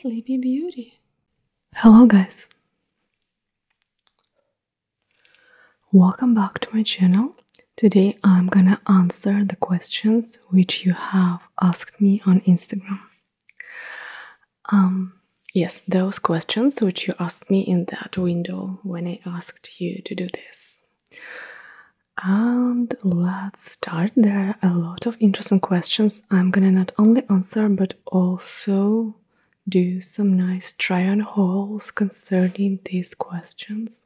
Sleepy Beauty. Hello, guys. Welcome back to my channel. Today I'm gonna answer the questions which you have asked me on Instagram. Um, yes, those questions which you asked me in that window when I asked you to do this. And let's start. There are a lot of interesting questions. I'm gonna not only answer but also do some nice try on hauls concerning these questions.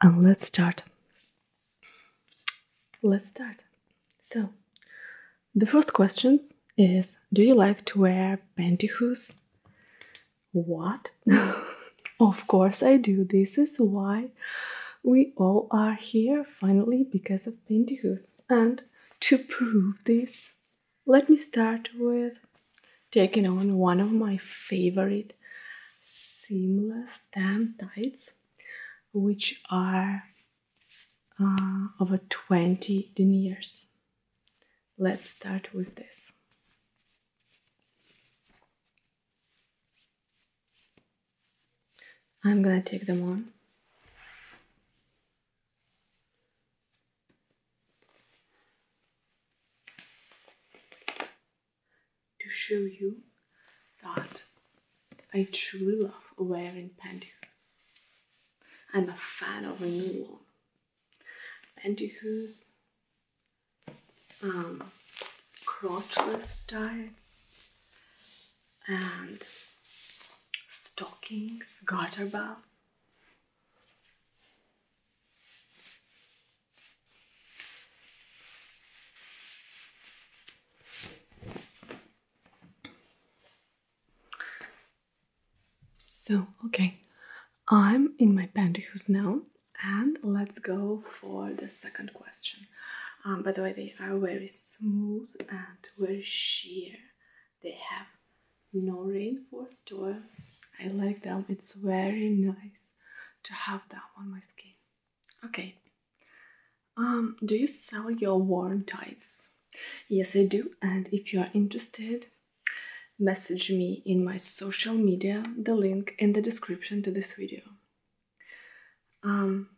And let's start. Let's start. So, the first question is Do you like to wear pantyhose? What? of course I do. This is why we all are here finally because of pantyhose. And to prove this, let me start with taking on one of my favorite seamless tan tights, which are uh, over 20 deniers. Let's start with this. I'm gonna take them on. Show you that I truly love wearing pantyhose. I'm a fan of a nylon. Pantyhose, um, crotchless tights, and stockings, garter belts. So, okay, I'm in my pantyhose now, and let's go for the second question. Um, by the way, they are very smooth and very sheer. They have no reinforced oil. I like them. It's very nice to have them on my skin. Okay. Um, do you sell your worn tights? Yes, I do. And if you are interested, message me in my social media, the link in the description to this video. Um,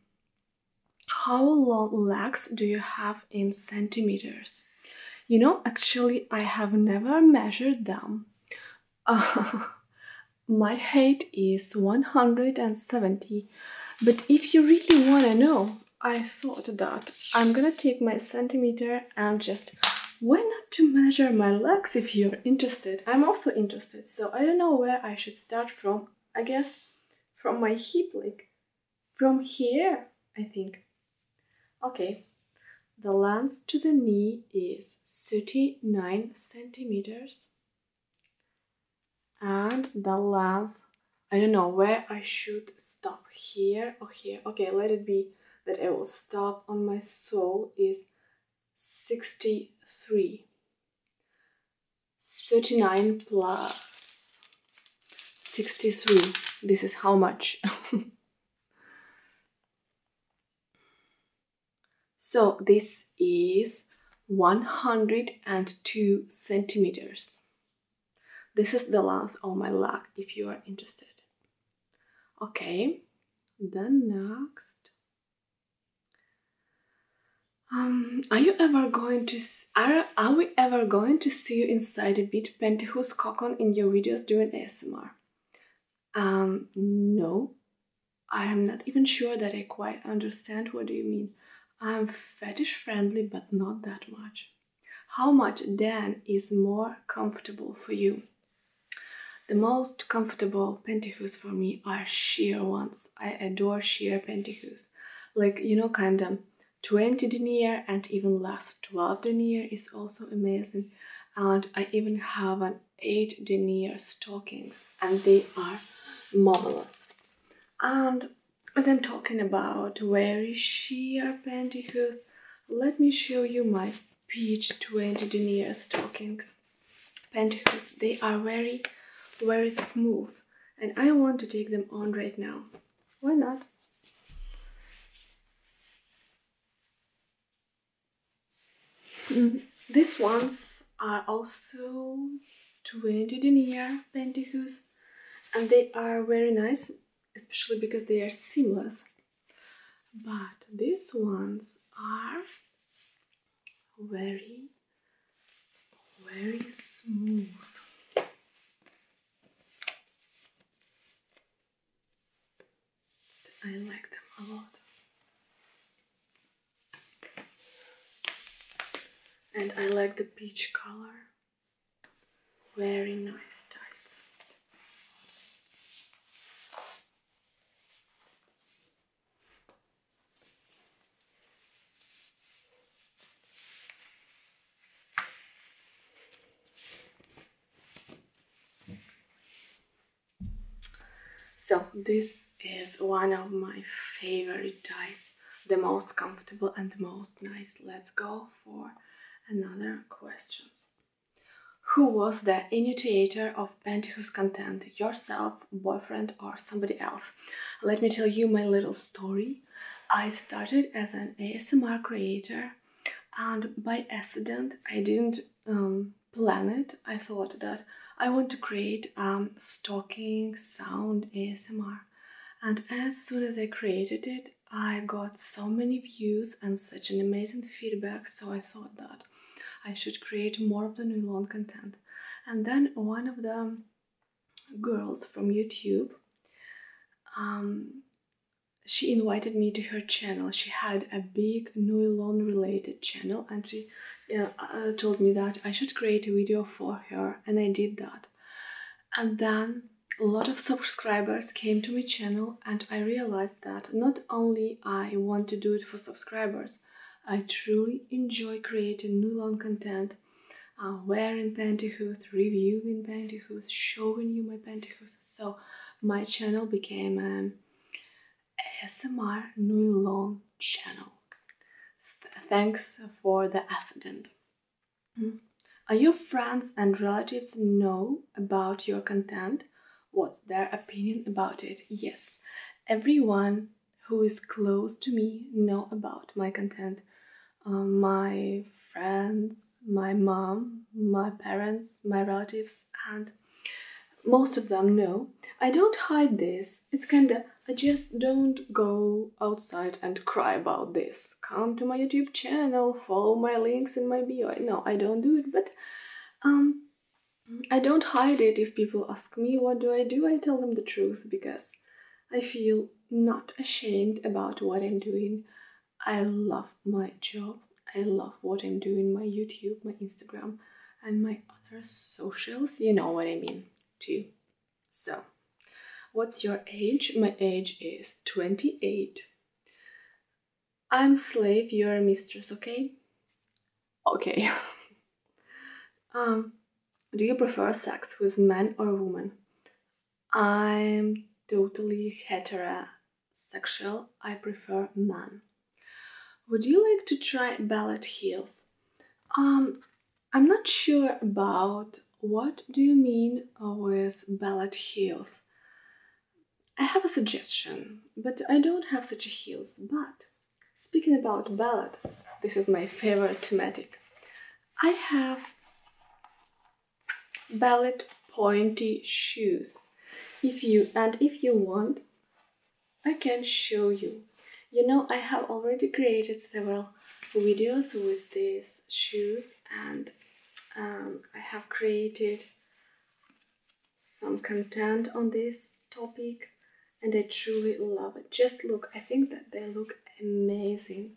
how long legs do you have in centimeters? You know, actually, I have never measured them. Uh, my height is 170, but if you really want to know, I thought that I'm gonna take my centimeter and just why not to measure my legs if you're interested? I'm also interested, so I don't know where I should start from. I guess from my hip, like from here, I think. Okay, the length to the knee is 39 centimeters, and the length I don't know where I should stop here or here. Okay, let it be that I will stop on my sole is 63. 39 plus 63. This is how much? so this is 102 centimeters. This is the length of my leg if you are interested. Okay, then next. Um, are you ever going to are are we ever going to see you inside a bit pantyhose cocoon in your videos doing ASMR? Um, no. I am not even sure that I quite understand what do you mean. I'm fetish friendly, but not that much. How much then is more comfortable for you? The most comfortable pantyhose for me are sheer ones. I adore sheer pantyhose. Like, you know, kind of 20 denier and even less 12 denier is also amazing. And I even have an 8 denier stockings and they are marvelous. And as I'm talking about very sheer pantyhose, let me show you my peach 20 denier stockings. Pantyhose, they are very very smooth and I want to take them on right now. Why not? These ones are also 20 denier pantyhose and they are very nice especially because they are seamless. But these ones are very very smooth I like them a lot and I like the peach color very nice tights so this is one of my favorite tights, the most comfortable and the most nice. Let's go for another questions. Who was the initiator of pantyhose content? Yourself, boyfriend, or somebody else? Let me tell you my little story. I started as an ASMR creator, and by accident, I didn't um, plan it. I thought that I want to create um, stalking sound ASMR, and as soon as I created it, I got so many views and such an amazing feedback. So I thought that I should create more of the Nylon content. And then one of the girls from YouTube, um, she invited me to her channel. She had a big Nylon related channel and she uh, told me that I should create a video for her, and I did that. And then a lot of subscribers came to my channel, and I realized that not only I want to do it for subscribers, I truly enjoy creating nylon content, uh, wearing pantyhose, reviewing pantyhose, showing you my pantyhose. So my channel became an ASMR nylon channel. Thanks for the accident. Hmm. Are your friends and relatives know about your content? What's their opinion about it? Yes, everyone who is close to me know about my content. Um, my friends, my mom, my parents, my relatives, and most of them know. I don't hide this. It's kinda I just don't go outside and cry about this. Come to my YouTube channel, follow my links in my bio. No, I don't do it, but um I don't hide it if people ask me what do I do, I tell them the truth because I feel not ashamed about what I'm doing. I love my job. I love what I'm doing, my YouTube, my Instagram, and my other socials. You know what I mean, too. So, What's your age? My age is 28. I'm slave, you're a mistress, okay? Okay. um, do you prefer sex with men or women? I'm totally heterosexual. I prefer men. Would you like to try ballet heels? Um, I'm not sure about what do you mean with ballet heels. I have a suggestion, but I don't have such heels. But speaking about ballet, this is my favorite thematic. I have ballet pointy shoes. If you and if you want, I can show you. You know, I have already created several videos with these shoes, and um, I have created some content on this topic and I truly love it. Just look, I think that they look amazing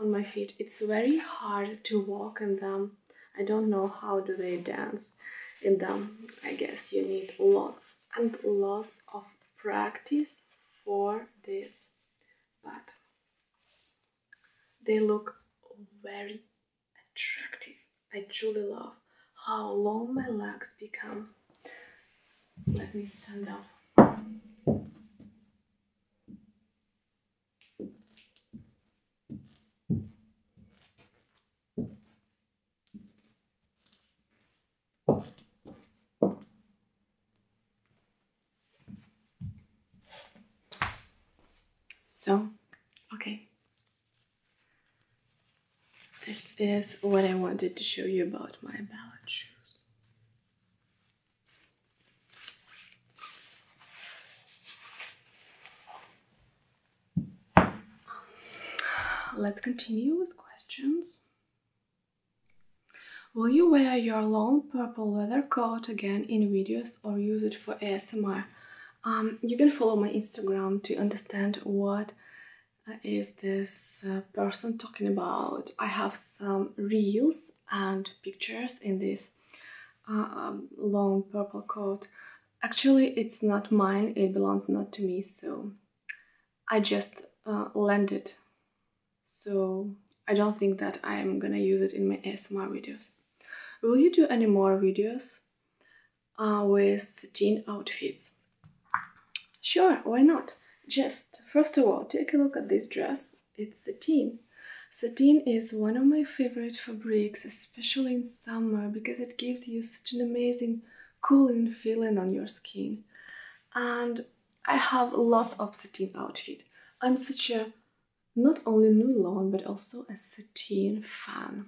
on my feet. It's very hard to walk in them. I don't know how do they dance in them. I guess you need lots and lots of practice for this, but they look very attractive. I truly love how long my legs become. Let me stand up. So, okay. This is what I wanted to show you about my ballet shoes. Let's continue with questions. Will you wear your long purple leather coat again in videos or use it for ASMR? Um, you can follow my Instagram to understand what uh, is this uh, person talking about. I have some reels and pictures in this uh, um, long purple coat. Actually, it's not mine, it belongs not to me, so I just uh, lent So I don't think that I am gonna use it in my ASMR videos. Will you do any more videos uh, with teen outfits? Sure, why not? Just first of all, take a look at this dress. It's sateen. Sateen is one of my favorite fabrics, especially in summer, because it gives you such an amazing cooling feeling on your skin. And I have lots of sateen outfit. I'm such a not only new nylon but also a sateen fan.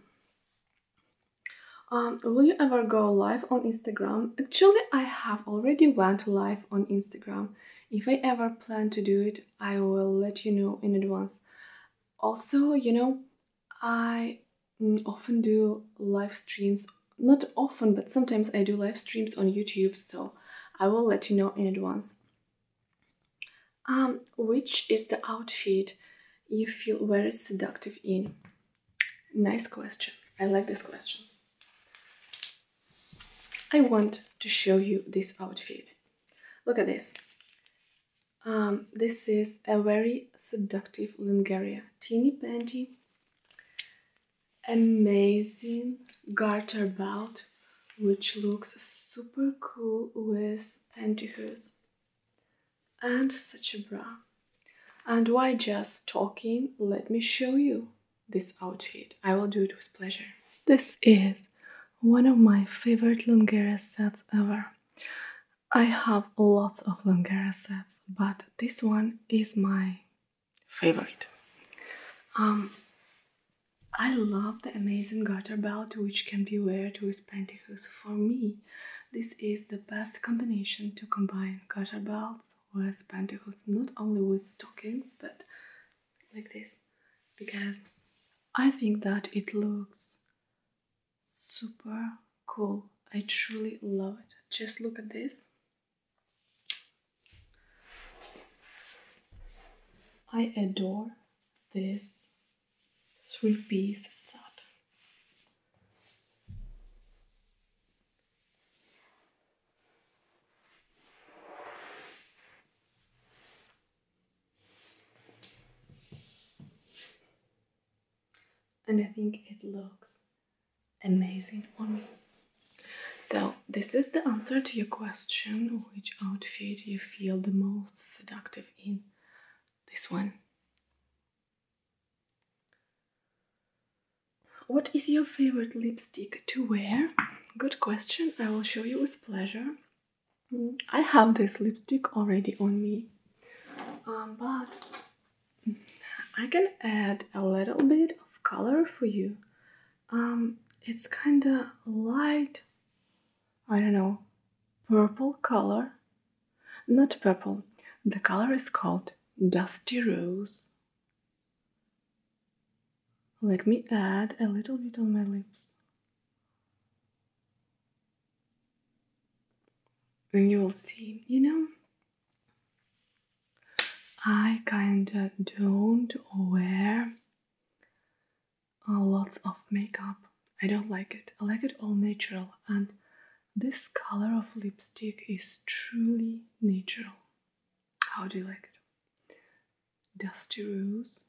Um, will you ever go live on Instagram? Actually, I have already went live on Instagram. If I ever plan to do it, I will let you know in advance. Also, you know, I mm, often do live streams. Not often, but sometimes I do live streams on YouTube, so I will let you know in advance. Um, which is the outfit you feel very seductive in? Nice question. I like this question. I want to show you this outfit. Look at this. Um, this is a very seductive lingerie. Teeny panty, amazing garter belt, which looks super cool with pantyhose. And such a bra. And why just talking? Let me show you this outfit. I will do it with pleasure. This is one of my favorite lingerie sets ever. I have lots of lingerie sets, but this one is my favorite. Um, I love the amazing garter belt which can be worn with pantyhose. For me, this is the best combination to combine garter belts with pantyhose, not only with stockings, but like this, because I think that it looks super cool. I truly love it. Just look at this. I adore this three piece set. And I think it looks amazing on me. So, this is the answer to your question which outfit you feel the most seductive in? This one. What is your favorite lipstick to wear? Good question. I will show you with pleasure. I have this lipstick already on me, um, but I can add a little bit of color for you. Um, it's kind of light, I don't know, purple color. Not purple, the color is called Dusty Rose. Let me add a little bit on my lips. And you will see, you know, I kinda don't wear lots of makeup. I don't like it. I like it all natural, and this color of lipstick is truly natural. How do you like it? Dusty rose.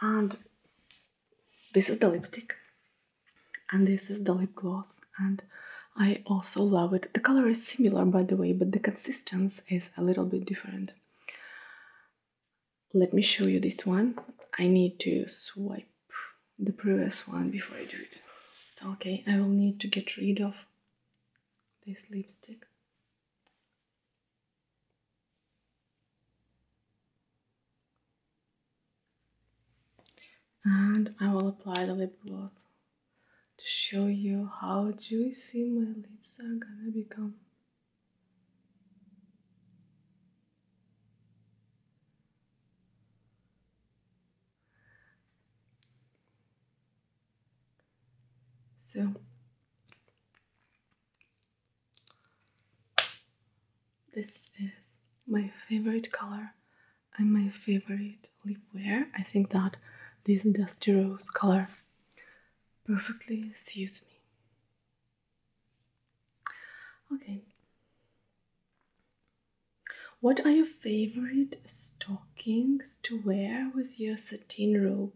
And this is the lipstick, and this is the lip gloss, and I also love it. The color is similar, by the way, but the consistency is a little bit different. Let me show you this one. I need to swipe the previous one before I do it. So, okay, I will need to get rid of this lipstick. and I will apply the lip gloss to show you how juicy my lips are gonna become. So this is my favorite color and my favorite lip wear. I think that this dusty rose color perfectly suits me. Okay. What are your favorite stockings to wear with your satin robe?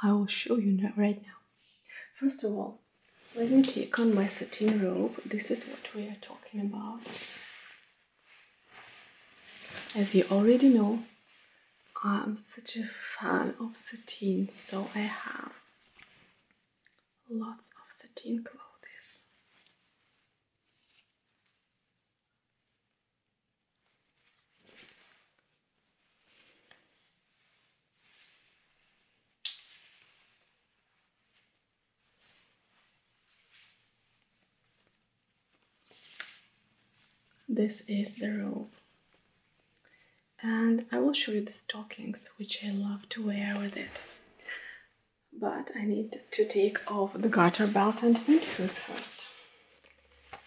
I will show you right now. First of all, let me take on my satin robe. This is what we are talking about. As you already know, I'm such a fan of satin, so I have lots of satin clothes. This is the robe. I will show you the stockings which I love to wear with it. But I need to take off the garter belt and pantyhose first.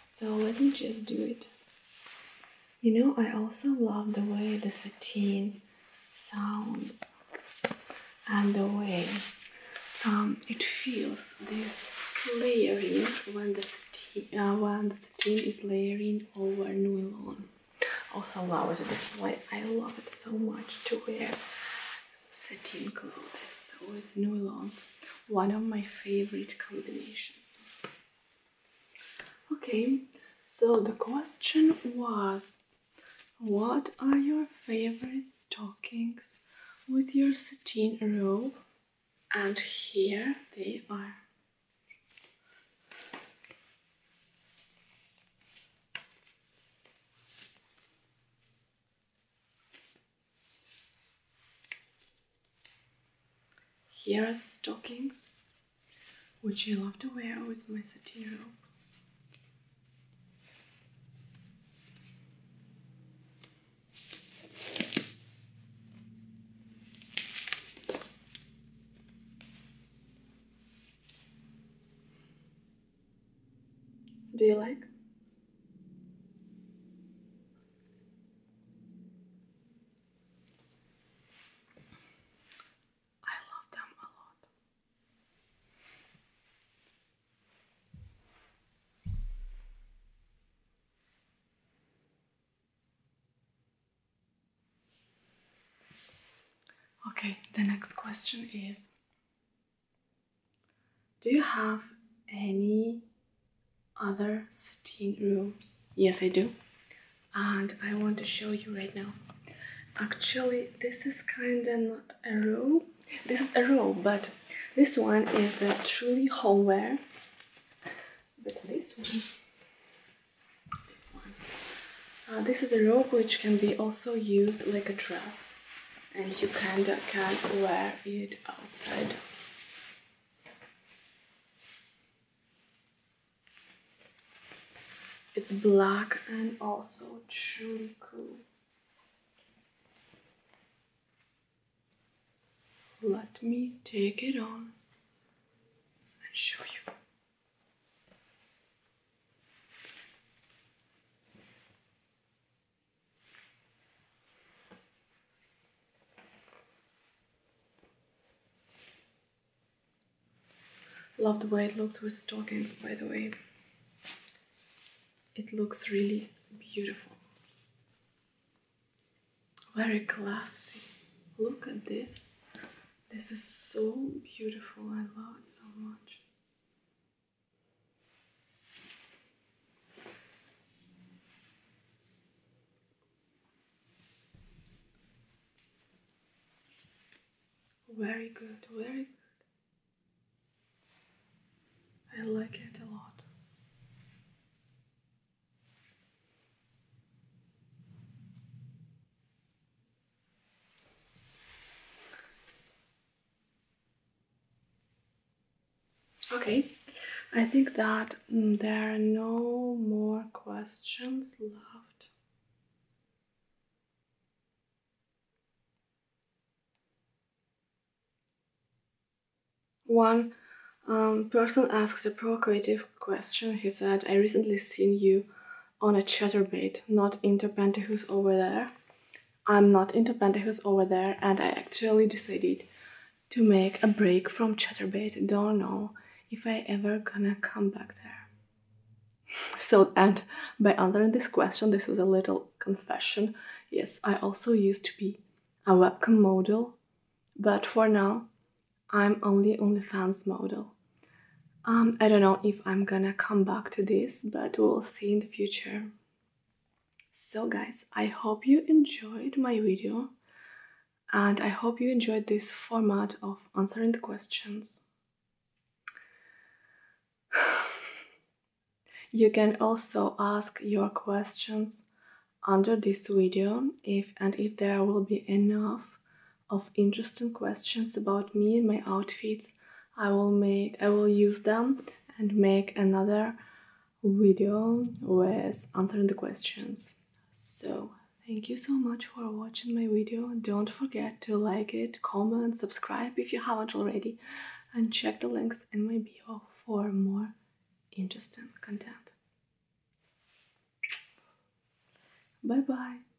So let me just do it. You know, I also love the way the sateen sounds and the way um, it feels this layering when the sateen, uh, when the sateen is layering over nylon. Also love it. This is why I love it so much to wear satin clothes with nylons. One of my favorite combinations. Okay, so the question was what are your favorite stockings with your satin robe? And here they are. Here are the stockings, which I love to wear with my sateen robe. The next question is Do you have any other sateen robes? Yes, I do. And I want to show you right now. Actually, this is kind of not a robe. This is a robe, but this one is a truly homeware. But this one, this one, uh, this is a robe which can be also used like a dress, and you kind of can wear it outside. It's black and also truly cool. Let me take it on and show you. Love the way it looks with stockings, by the way. It looks really beautiful. Very classy. Look at this. This is so beautiful. I love it so much. Very good, very good. I like it a lot. Okay, I think that mm, there are no more questions left. one um, person asked a provocative question. He said, I recently seen you on a Chaturbate, not into Pantyhose over there. I'm not into Pantyhose over there, and I actually decided to make a break from Chaturbate. Don't know if I ever gonna come back there. So, and by answering this question, this was a little confession. Yes, I also used to be a webcam model, but for now, I'm only OnlyFans model. Um, I don't know if I'm gonna come back to this, but we'll see in the future. So, guys, I hope you enjoyed my video and I hope you enjoyed this format of answering the questions. you can also ask your questions under this video if and if there will be enough of interesting questions about me and my outfits. I will make I will use them and make another video with answering the questions. So thank you so much for watching my video. Don't forget to like it comment subscribe if you haven't already. And check the links in my bio for more interesting content. Bye bye